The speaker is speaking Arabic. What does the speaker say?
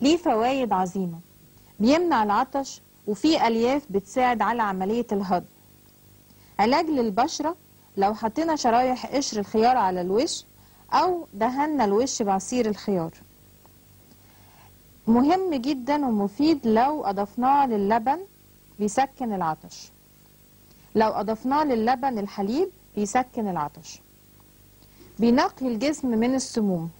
ليه فوائد عظيمة. بيمنع العطش وفيه ألياف بتساعد على عملية الهضم. علاج للبشرة لو حطينا شرايح قشر الخيار على الوش أو دهنا الوش بعصير الخيار. مهم جدا ومفيد لو أضفناه للبن بيسكن العطش. لو أضفناه للبن الحليب بيسكن العطش. بينقي الجسم من السموم.